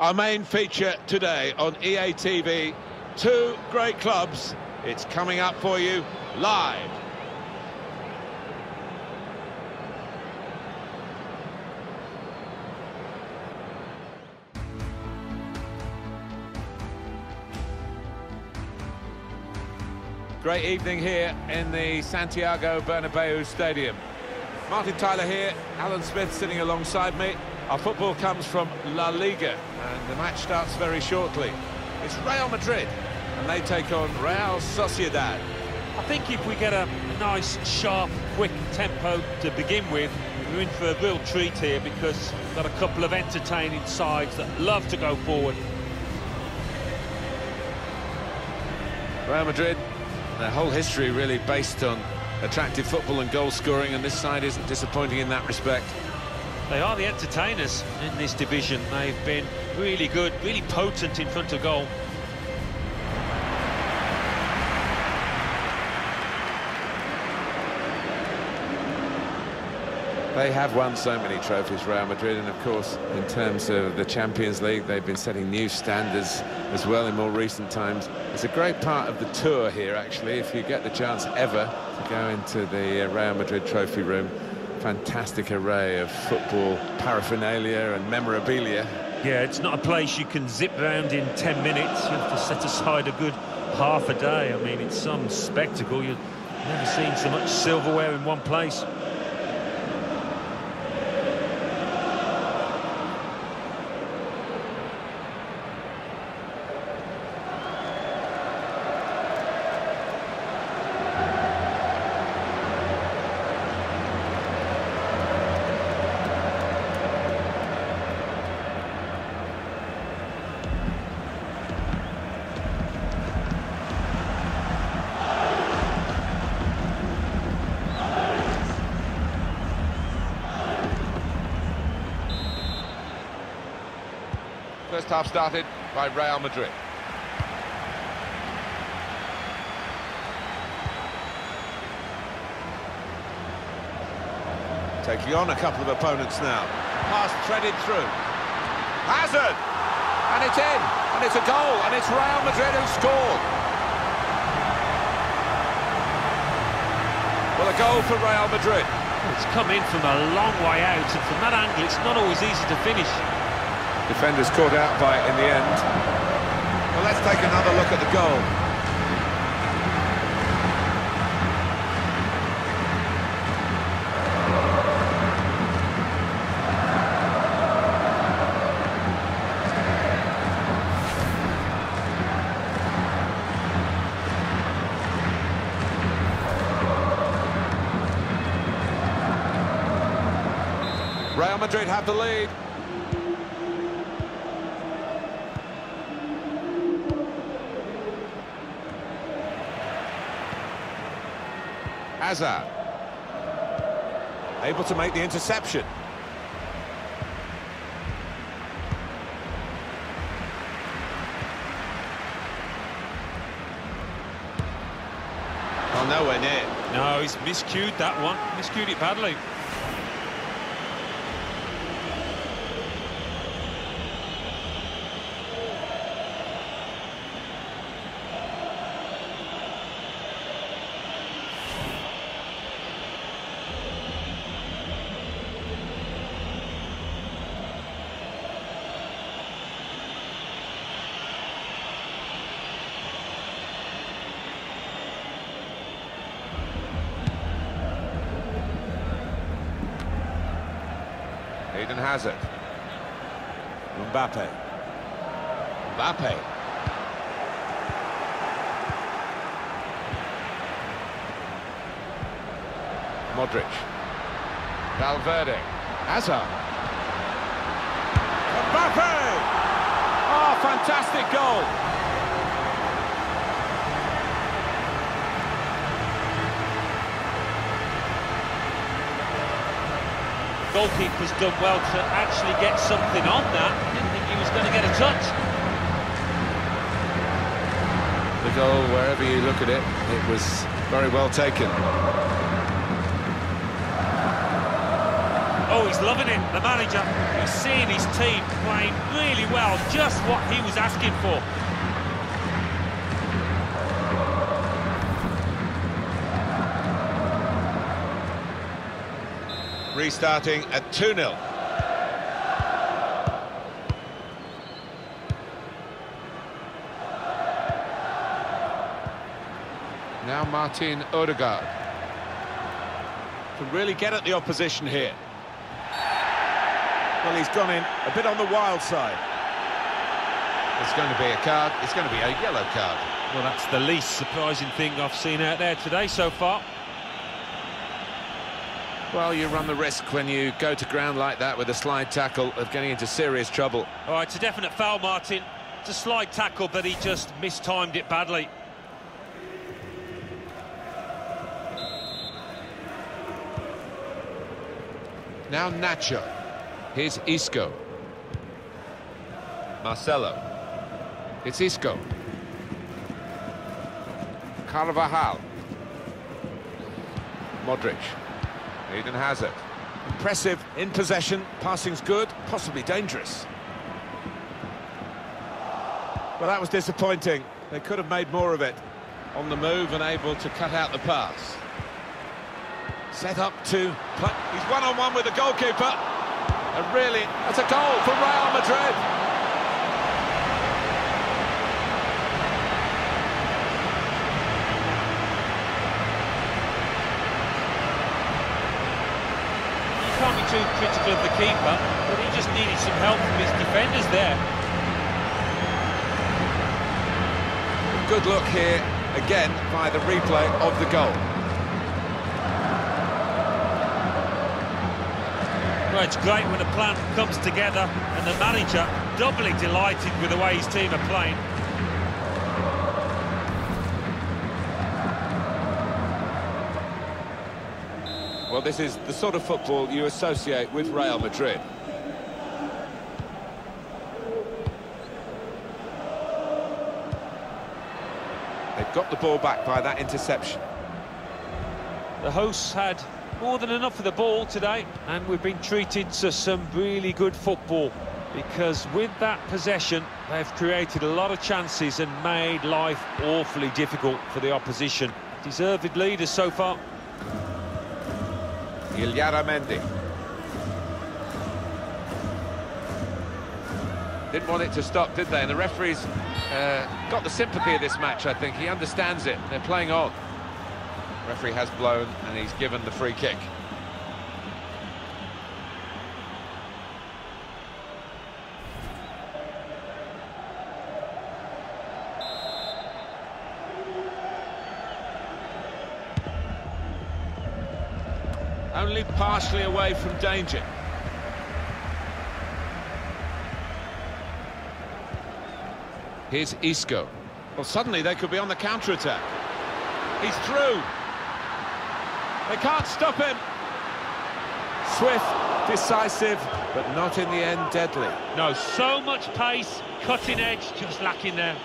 Our main feature today on EA TV, two great clubs. It's coming up for you live. Great evening here in the Santiago Bernabeu Stadium. Martin Tyler here, Alan Smith sitting alongside me. Our football comes from La Liga, and the match starts very shortly. It's Real Madrid, and they take on Real Sociedad. I think if we get a, a nice, sharp, quick tempo to begin with, we're in for a real treat here because we've got a couple of entertaining sides that love to go forward. Real Madrid, their whole history really based on attractive football and goal scoring, and this side isn't disappointing in that respect. They are the entertainers in this division. They've been really good, really potent in front of goal. They have won so many trophies, Real Madrid, and of course, in terms of the Champions League, they've been setting new standards as well in more recent times. It's a great part of the tour here, actually, if you get the chance ever to go into the uh, Real Madrid trophy room. Fantastic array of football paraphernalia and memorabilia. Yeah, it's not a place you can zip around in 10 minutes. You have to set aside a good half a day. I mean, it's some spectacle. You've never seen so much silverware in one place. First half started by Real Madrid. Taking on a couple of opponents now. Pass threaded through. Hazard! And it's in! And it's a goal! And it's Real Madrid who scored! Well, a goal for Real Madrid. It's come in from a long way out, and from that angle, it's not always easy to finish. Defenders caught out by it in the end. Well, let's take another look at the goal. Real Madrid have the lead. Hazard. Able to make the interception. Oh, nowhere near. No, he's miscued that one. Miscued it badly. Eden Hazard. Mbappe. Mbappe. Modric. Valverde. Hazard. Mbappe! Oh, fantastic goal! Goalkeeper's done well to actually get something on that. Didn't think he was going to get a touch. The goal, wherever you look at it, it was very well taken. Oh, he's loving it, the manager. He's seeing his team playing really well, just what he was asking for. Restarting at 2-0. Now Martin Odegaard. Can really get at the opposition here. Well, he's gone in a bit on the wild side. It's going to be a card. It's going to be a yellow card. Well, that's the least surprising thing I've seen out there today so far. Well, you run the risk when you go to ground like that with a slide tackle of getting into serious trouble. All right, it's a definite foul, Martin. It's a slide tackle, but he just mistimed it badly. Now Nacho. Here's Isco. Marcelo. It's Isco. Carvajal. Modric. Hazard. Impressive in possession, passing's good, possibly dangerous. Well, that was disappointing. They could have made more of it. On the move and able to cut out the pass. Set up to. He's one-on-one -on -one with the goalkeeper. And really, that's a goal for Real Madrid. You can't be too critical of the keeper, but he just needed some help from his defenders there. Good look here, again, by the replay of the goal. Well, it's great when a plan comes together and the manager doubly delighted with the way his team are playing. Well, this is the sort of football you associate with Real Madrid. They've got the ball back by that interception. The hosts had more than enough of the ball today, and we've been treated to some really good football because with that possession, they've created a lot of chances and made life awfully difficult for the opposition. Deserved leaders so far. Illarramendi. Didn't want it to stop, did they? And the referee's uh, got the sympathy of this match, I think. He understands it. They're playing on. Referee has blown and he's given the free kick. Only partially away from danger. Here's Isco. Well, suddenly they could be on the counter-attack. He's through. They can't stop him. Swift, decisive, but not in the end deadly. No, so much pace, cutting edge, just lacking there.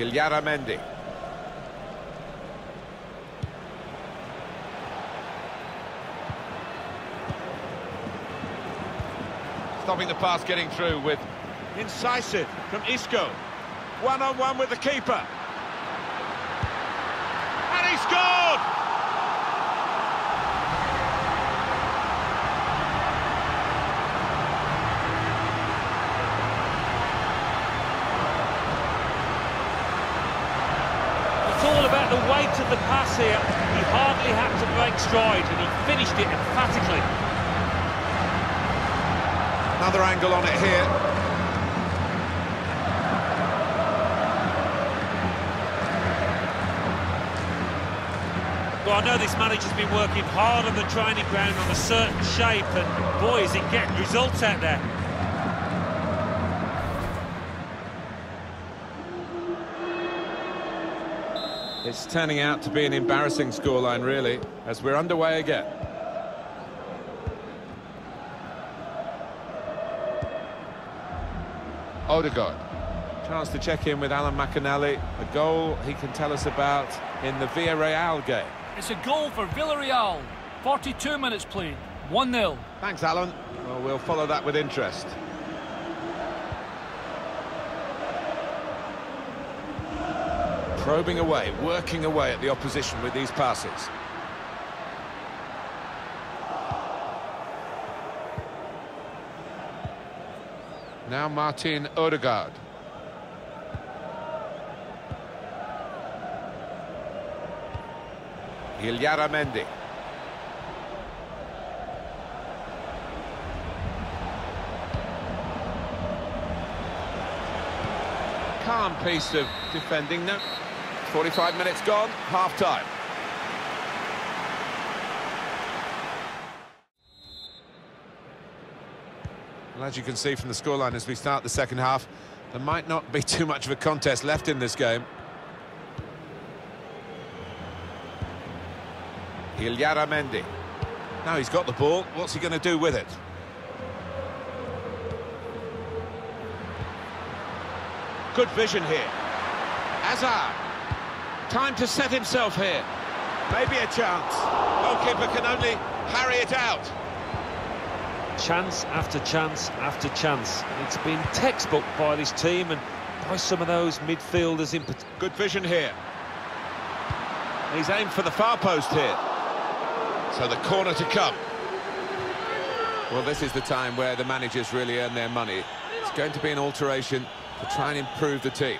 Illarramendi. Stopping the pass getting through with incisive from Isco. One-on-one -on -one with the keeper. And he scored! It's all about the weight of the pass here. He hardly had to break stride, and he finished it emphatically. Another angle on it here. Well, I know this manager's been working hard on the training ground on a certain shape, and boy, is it getting results out there. It's turning out to be an embarrassing scoreline, really, as we're underway again. Odegaard. Chance to check in with Alan McInally. A goal he can tell us about in the Villarreal game. It's a goal for Villarreal. 42 minutes played. 1-0. Thanks, Alan. Well, we'll follow that with interest. Probing away, working away at the opposition with these passes. Now Martin Odegaard. Illarramendi. Calm piece of defending. No, 45 minutes gone, half-time. Well, as you can see from the scoreline as we start the second half, there might not be too much of a contest left in this game. Illarramendi. Now he's got the ball, what's he going to do with it? Good vision here. Hazard. Time to set himself here. Maybe a chance. Goalkeeper can only harry it out. Chance after chance after chance. It's been textbook by this team and by some of those midfielders in particular. Good vision here. He's aimed for the far post here. So the corner to come. Well, this is the time where the managers really earn their money. It's going to be an alteration to try and improve the team.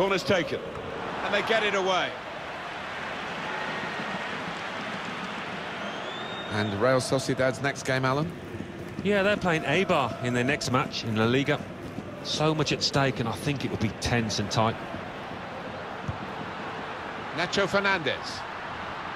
Corner's taken. And they get it away. And Real Sociedad's next game, Alan? Yeah, they're playing Eibar in their next match in La Liga. So much at stake, and I think it will be tense and tight. Nacho Fernandez.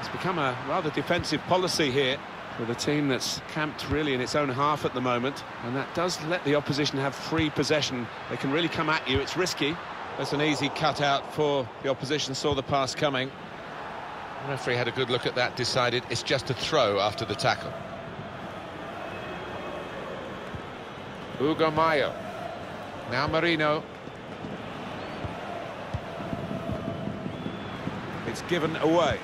It's become a rather defensive policy here with a team that's camped really in its own half at the moment, and that does let the opposition have free possession. They can really come at you. It's risky. That's an easy cutout for the opposition, saw the pass coming. The referee had a good look at that, decided it's just a throw after the tackle. Hugo Mallo. Now Merino. It's given away.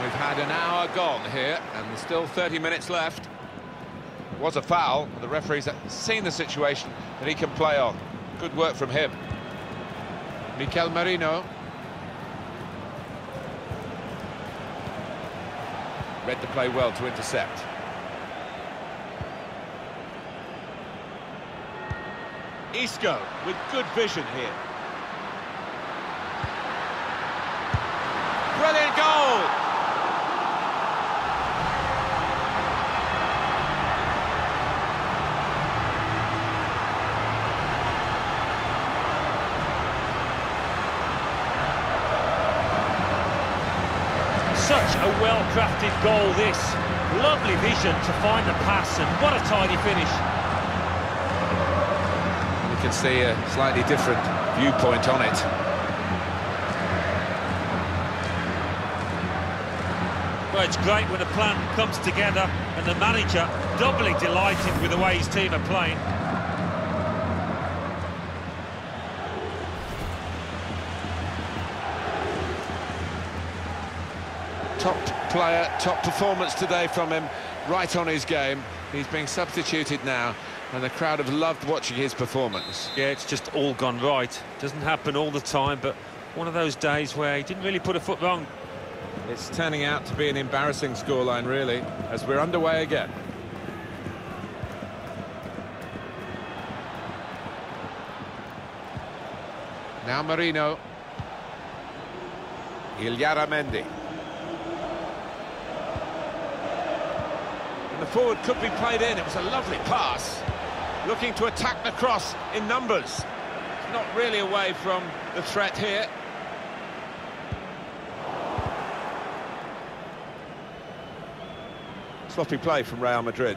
We've had an hour gone here, and there's still 30 minutes left. It was a foul. The referee's seen the situation that he can play on. Good work from him. Mikel Merino. Read the play well to intercept. Isco with good vision here. Brilliant goal! Such a well-crafted goal, this. Lovely vision to find the pass, and what a tidy finish. You can see a slightly different viewpoint on it. Well, it's great when a plan comes together and the manager doubly delighted with the way his team are playing. Top player, top performance today from him, right on his game. He's being substituted now, and the crowd have loved watching his performance. Yeah, it's just all gone right. Doesn't happen all the time, but one of those days where he didn't really put a foot wrong. It's turning out to be an embarrassing scoreline, really, as we're underway again. Now Merino. Illarramendi. And forward could be played in. It was a lovely pass. Looking to attack the cross in numbers. Not really away from the threat here. Sloppy play from Real Madrid.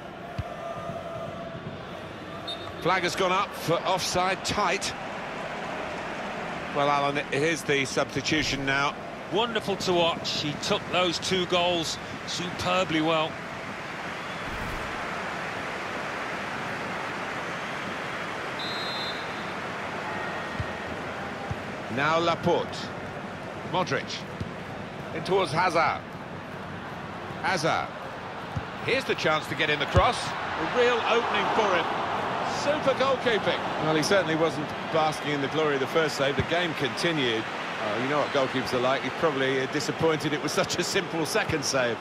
Flag has gone up for offside tight. Well, Alan, here's the substitution now. Wonderful to watch. He took those two goals superbly well. Now Laporte. Modric. In towards Hazard. Hazard. Here's the chance to get in the cross. A real opening for him. Super goalkeeping. Well, he certainly wasn't basking in the glory of the first save. The game continued. Oh, you know what goalkeepers are like. He's probably uh, disappointed it was such a simple second save.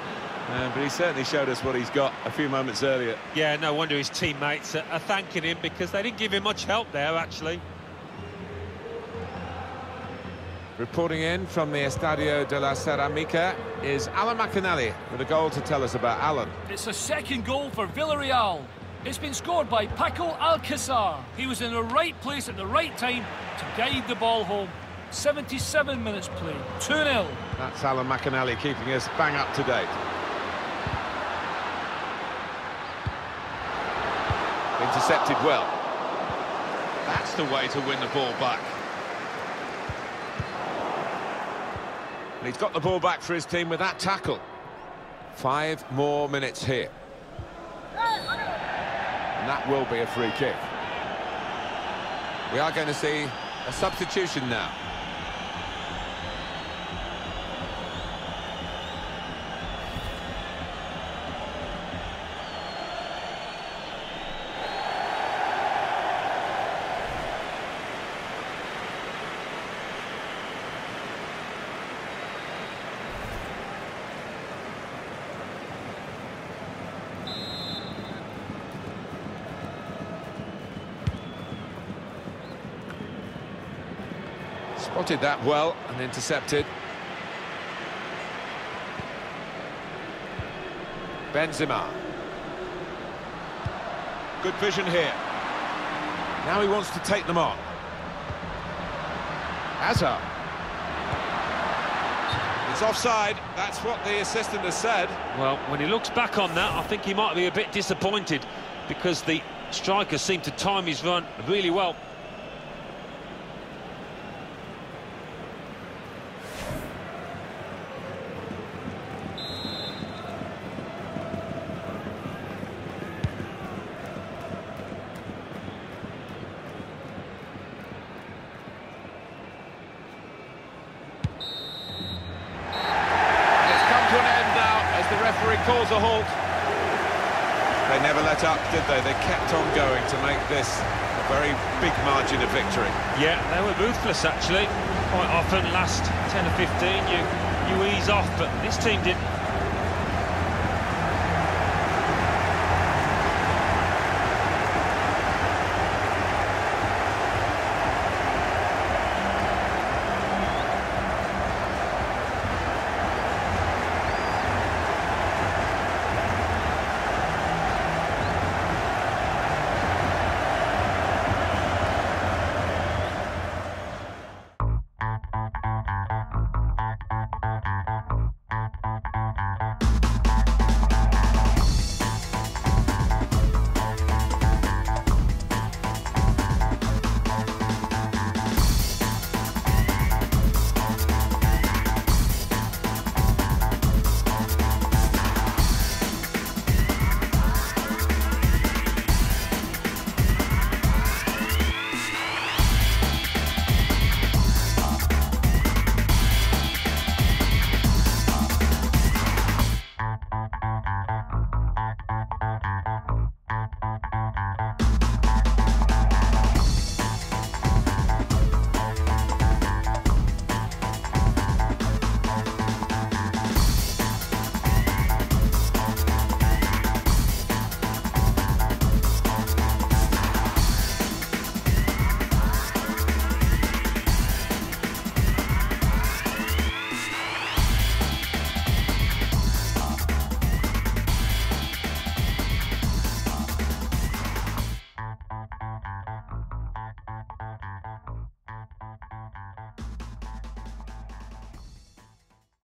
Uh, but he certainly showed us what he's got a few moments earlier. Yeah, no wonder his teammates are, are thanking him because they didn't give him much help there, actually. Reporting in from the Estadio de la Ceramica is Alan McInally with a goal to tell us about Alan. It's a second goal for Villarreal. It's been scored by Paco Alcacer. He was in the right place at the right time to guide the ball home. 77 minutes played, 2-0. That's Alan McInally keeping us bang up to date. Intercepted well. That's the way to win the ball back. And he's got the ball back for his team with that tackle. Five more minutes here. And that will be a free kick. We are going to see a substitution now. Spotted that well and intercepted. Benzema. Good vision here. Now he wants to take them on. Hazard. It's offside. That's what the assistant has said. Well, when he looks back on that, I think he might be a bit disappointed because the striker seemed to time his run really well. It's come to an end now as the referee calls a halt. They never let up, did they? They kept on going to make this a very big margin of victory. Yeah, they were ruthless actually. Quite often, last 10 or 15, you, you ease off, but this team didn't.